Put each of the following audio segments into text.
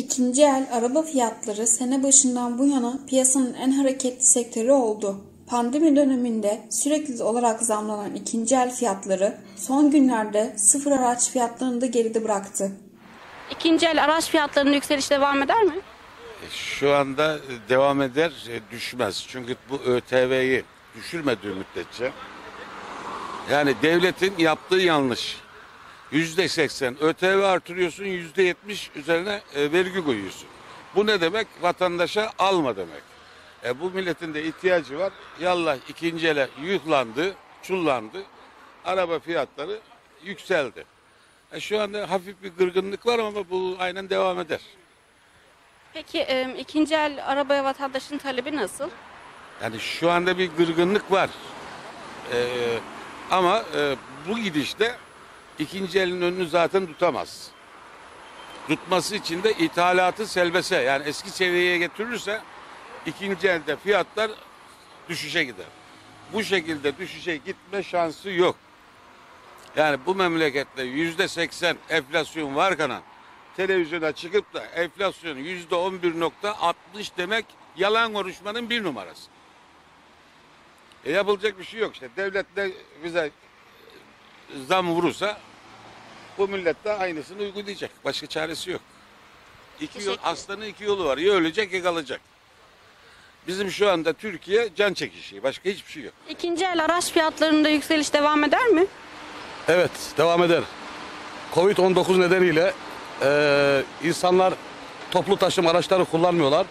İkinci el araba fiyatları sene başından bu yana piyasanın en hareketli sektörü oldu. Pandemi döneminde sürekli olarak zamlanan ikinci el fiyatları son günlerde sıfır araç fiyatlarını da geride bıraktı. İkinci el araç fiyatlarının yükseliş devam eder mi? Şu anda devam eder, e, düşmez. Çünkü bu ÖTV'yi düşürmediği müddetçe yani devletin yaptığı yanlış. Yüzde seksen ÖTV artırıyorsun, yüzde yetmiş üzerine e, vergi koyuyorsun. Bu ne demek? Vatandaşa alma demek. E, bu milletin de ihtiyacı var. Yallah ikinci ele yüklandı, çullandı. Araba fiyatları yükseldi. E, şu anda hafif bir gırgınlık var ama bu aynen devam eder. Peki e, ikinci el arabaya vatandaşın talebi nasıl? Yani şu anda bir gırgınlık var. Ee, ama e, bu gidişte ikinci elin önünü zaten tutamaz. Tutması için de ithalatı selbese yani eski seviyeye getirirse ikinci elde fiyatlar düşüşe gider. Bu şekilde düşüşe gitme şansı yok. Yani bu memlekette yüzde seksen enflasyon varken televizyona çıkıp da enflasyon yüzde on bir nokta altmış demek yalan konuşmanın bir numarası. E yapılacak bir şey yok işte. Devlet de bize zam vurursa bu millet de aynısını uygulayacak. Başka çaresi yok. İki yol, aslanın iki yolu var. Ya ölecek ya kalacak. Bizim şu anda Türkiye can çekişi. Başka hiçbir şey yok. İkinci el araç fiyatlarında yükseliş devam eder mi? Evet, devam eder. Covid-19 nedeniyle eee, insanlar toplu taşım araçları kullanmıyorlar.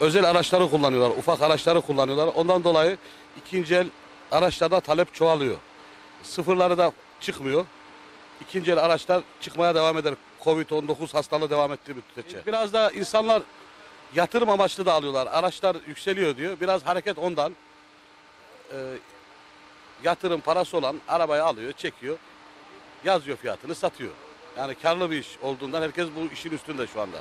Özel araçları kullanıyorlar, ufak araçları kullanıyorlar. Ondan dolayı ikinci el araçlarda talep çoğalıyor. Sıfırları da çıkmıyor. İkinci el araçlar çıkmaya devam eder. Covid-19 hastalığı devam ettiği müddetçe. Biraz da insanlar yatırım amaçlı da alıyorlar. Araçlar yükseliyor diyor. Biraz hareket ondan. Eee yatırım parası olan arabayı alıyor, çekiyor, yazıyor fiyatını, satıyor. Yani karlı bir iş olduğundan herkes bu işin üstünde şu anda.